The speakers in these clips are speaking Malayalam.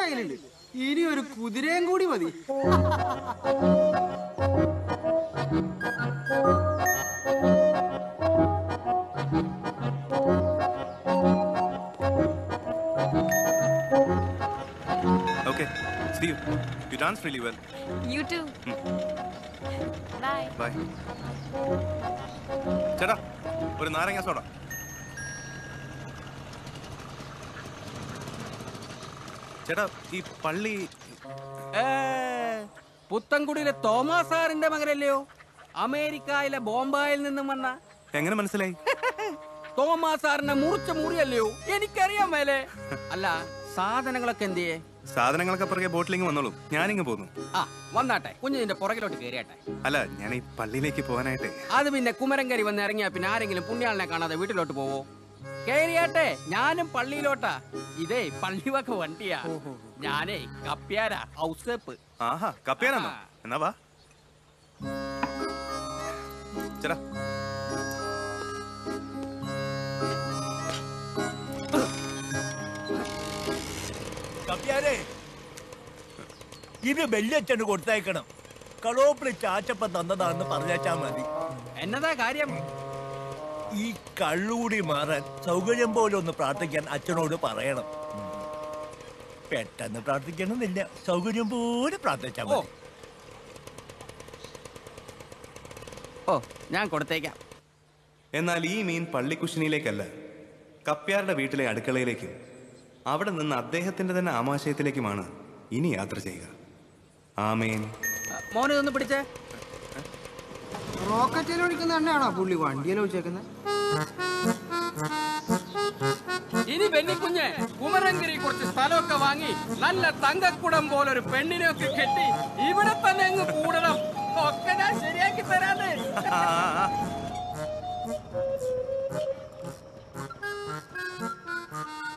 പുണ്യമുള്ള കയ്യിലുണ്ട് ഇനി ഒരു കുതിരയും കൂടി മതി Okay, see you. You dance really well. You too. Hmm. Bye. Bye. ചേട്ടാ ഒരു നാരങ്ങ സോഡ ചേട്ടാ ഈ പള്ളി പുത്തൻകുടിയിലെ തോമസ് സാറിന്റെ മകനല്ലയോ? അമേരിക്കയിലെ ബോംബായിൽ നിന്നും വന്ന. എങ്ങനെ മനസ്സിലായി? തോമസ് സാറിന്റെ മുറിച്ച മുറിയല്ലയോ? എനിക്കറിയാൻ മേലെ. അല്ല സാധനങ്ങളൊക്കെ എന്തിയേ സാധനങ്ങളൊക്കെ പുറകെ ബോട്ടിലിങ് വന്നോളൂ. ഞാനിങ്ങ് പോന്നു. ആ വന്നാട്ടെ. കുഞ്ഞിന്റെ പുറകിലോട്ട് കയറിയാട്ടെ അല്ല ഞാൻ ഈ പള്ളിയിലേക്ക് പോകാനായിട്ട്. അത് പിന്നെ കുമരങ്കരി വന്ന് ഇറങ്ങിയാ പിന്നെ ആരെങ്കിലും പുണ്യാളിനെ കാണാതെ വീട്ടിലോട്ട് പോവോ? കേറിയാട്ടെ ഞാനും പള്ളിയിലോട്ടാ. ഇതേ പള്ളിവക വണ്ടിയാ. ഞാനേ കപ്പ്യാരാ ഔസേപ്പ് ആഹാ കപ്പ്യാരാണോ എന്നാ വാ. ചേട്ടാ കപ്പ്യാരേ ഇത് വെള്ളിയച്ഛന് കൊടുത്തയക്കണം. കളോപ്പിളി ചാച്ചപ്പ തന്നതാണെന്ന് പറഞ്ഞാച്ചാ മതി. എന്നതാ കാര്യം? ഈ കള്ളുകൂടി മാറാൻ സൗകര്യം പോലെ ഒന്ന് പ്രാർത്ഥിക്കാൻ അച്ഛനോട് പറയണം. പെട്ടെന്ന് പ്രാർത്ഥിക്കണമെന്നില്ല സൗകര്യം പോലെ പ്രാർത്ഥിച്ചാൽ മതി. ഓ ഞാൻ കൊടുത്തേക്കാം. എന്നാൽ ഈ മീൻ പള്ളിക്കുശിനിയിലേക്കല്ല കപ്പ്യാരുടെ വീട്ടിലെ അടുക്കളയിലേക്കും അവിടെ നിന്ന് അദ്ദേഹത്തിന്റെ തന്നെ ആമാശയത്തിലേക്കുമാണ് ഇനി യാത്ര ചെയ്യുക. ആമേൻ. മോനെ ഒന്ന് പിടിച്ചേ. റോക്കറ്റിൽ ഒഴിക്കുന്ന എണ്ണയാണോ പുള്ളി വണ്ടിയിൽ ഒഴിച്ചേക്കുന്നത് ഇനി ബെന്നിക്കുഞ്ഞ് കുമരങ്കിരി കുറച്ച് സ്ഥലമൊക്കെ വാങ്ങി നല്ല തങ്കക്കുടം പോലെ ഒരു പെണ്ണിനെ ഒക്കെ കെട്ടി ഇവിടെ തന്നെ അങ്ങ് കൂടണം. ഒക്കെ ഞാൻ ശരിയാക്കി തരാതെ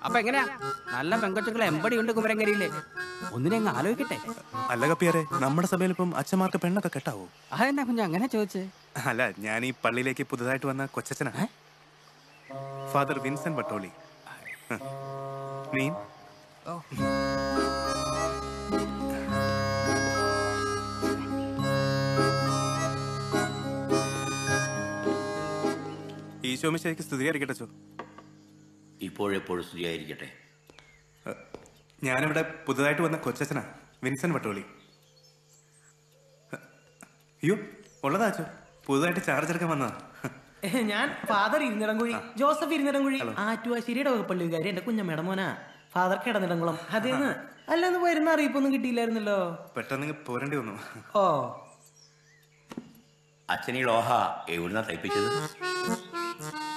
അപ്പൊ എങ്ങനെയാ? നല്ല പെങ്കൊച്ചുങ്ങളെ എമ്പടി ഉണ്ട് കുമരങ്കരിയിൽ. ഒന്നിനെ അങ്ങ് ആലോചിക്കട്ടെ. അല്ല കപ്പിയാരെ നമ്മുടെ സഭയിൽ ഇപ്പം അച്ഛന്മാർക്ക് പെണ്ണൊക്കെ കെട്ടാവോ? അതെന്നാ കുഞ്ഞു അങ്ങനെ ചോദിച്ചേ? അല്ല ഞാൻ ഈ പള്ളിയിലേക്ക് പുതുതായിട്ട് വന്ന കൊച്ചച്ഛനാ ഫാദർ വിൻസെന്റ് ബട്ടോളി. ഈശോമിശേക്ക് ഈശോമിശയ്ക്ക് സ്തുതിയായിരിക്കട്ടെ ചോ ഇപ്പോഴെപ്പോഴും സ്തുതിയായിരിക്കട്ടെ. ഞാനിവിടെ പുതുതായിട്ട് വന്ന കൊച്ചച്ഛനാ വിൻസെന്റ് വട്ടോളി. അയ്യോ ഉള്ളതാ അച്ഛൻ പുതുതായിട്ട് ചാർജ് എടുക്കാൻ വന്നതാ. ഞാൻ ഫാദർ ഇരുന്നിടംകുഴി ജോസഫ് ഇരുന്നിടംകുഴി. ആറ്റുവാശ്ശേരിയുടെ വകുപ്പള്ളി വികാരി എന്റെ കുഞ്ഞമ്മയുടെ മോനാ. ഫാദർ കിടന്നിടംകുളം. അതേന്ന്. അല്ലെന്ന് വരുന്ന അറിയിപ്പൊന്നും കിട്ടിയില്ലായിരുന്നല്ലോ. പെട്ടെന്ന് പോരേണ്ടി വന്നു. ഓ. അച്ഛനീ ലോഹ എവിടുന്നാ തയ്പ്പിച്ചത്?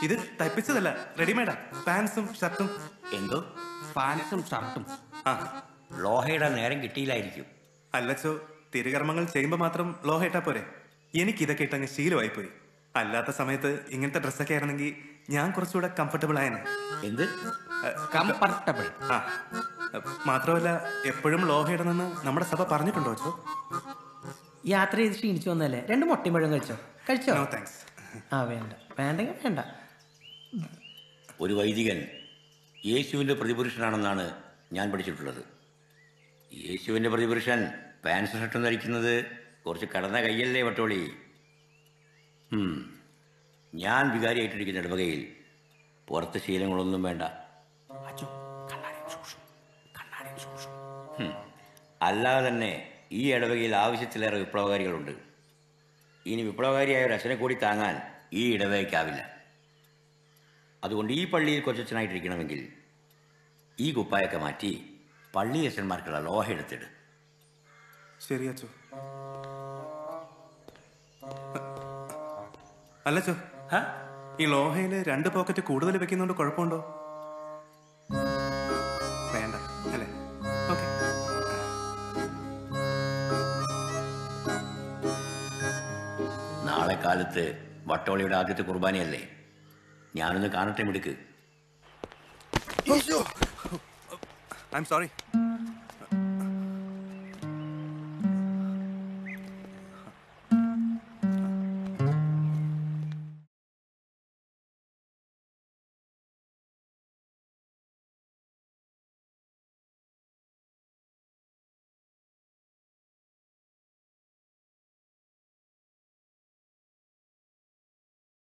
ഇത് തയ്പ്പിച്ചതല്ല റെഡിമെയ്ഡാ പാൻസും ഷർട്ടും എന്തോ? പാൻസും ഷർട്ടും ആ. ലോഹയുടെ നേരം കിട്ടിയില്ലായിരിക്കും. അല്ലച്ചോ തിരുകർമ്മങ്ങൾ ചെയ്യുമ്പോൾ മാത്രം ലോഹ ഇട്ടാ പോരെ? എനിക്ക് ഇതൊക്കെ ഇട്ടങ്ങ് ശീലമായി പോയി അല്ലാത്ത സമയത്ത് ഇങ്ങനത്തെ ഡ്രസ്സൊക്കെ ആയിരുന്നെങ്കിൽ ഞാൻ കുറച്ചുകൂടെ കംഫർട്ടബിൾ ആയെന്ന് എന്ത്? കംഫർട്ടബിൾ ആ. മാത്രമല്ല എപ്പോഴും ലോഹ ഇടണമെന്ന് നമ്മുടെ സഭ പറഞ്ഞിട്ടുണ്ടോ യാത്ര ചെയ്ത് ക്ഷീണിച്ചു വന്നല്ലേ രണ്ട് മുട്ടയും പഴം കഴിച്ചോ? കഴിച്ചോ? നോ താങ്ക്സ് ആ വേണ്ട. വേണ്ടെങ്കിൽ വേണ്ട. ഒരു വൈദികൻ യേശുവിന്റെ പ്രതിപുരുഷനാണെന്നാണ് ഞാൻ പഠിച്ചിട്ടുള്ളത്. യേശുവിന്റെ പ്രതിപുരുഷൻ പാൻസ് ഷർട്ടും ധരിക്കുന്നത് കുറച്ച് കടന്ന കയ്യല്ലേ വട്ടോളി. ഞാൻ വികാരിയായിട്ടിരിക്കുന്ന ഇടവകയിൽ പുറത്ത് ശീലങ്ങളൊന്നും വേണ്ട. അല്ലാതെ തന്നെ ഈ ഇടവകയിൽ ആവശ്യത്തിലേറെ വിപ്ലവകാരികളുണ്ട്. ഇനി വിപ്ലവകാരിയായ ഒരു അച്ഛനെ കൂടി താങ്ങാൻ ഈ ഇടവകയ്ക്കാവില്ല. അതുകൊണ്ട് ഈ പള്ളിയിൽ കൊച്ചച്ഛനായിട്ടിരിക്കണമെങ്കിൽ ഈ കുപ്പായൊക്കെ മാറ്റി പള്ളി അച്ഛന്മാർക്കുള്ള ലോഹ എടുത്തിട്. ശരി അല്ല അല്ലച്ചോ ഈ ലോഹയിൽ രണ്ട് പോക്കറ്റ് കൂടുതൽ വെക്കുന്നോണ്ട് കുഴപ്പമുണ്ടോ? വേണ്ട അല്ലേ? ഓക്കെ. നാളെ കാലത്ത് വട്ടോളിയുടെ ആദ്യത്തെ കുർബാനയല്ലേ? ഞാനൊന്ന് കാണട്ടെ മിടുക്ക്. I'm sorry.